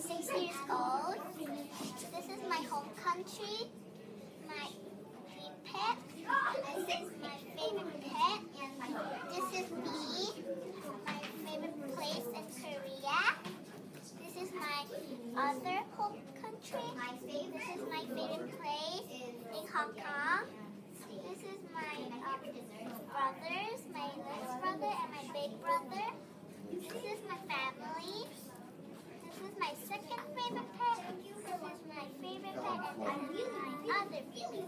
six years old. This is my home country, my dream pet. This is my favorite pet. And this is me, my favorite place in Korea. This is my other home country. This is my favorite place in Hong Kong. This is my um, brothers, my little brother and my big brother. This is my family. This is my second favorite pet. This is my favorite pet, and my other bye.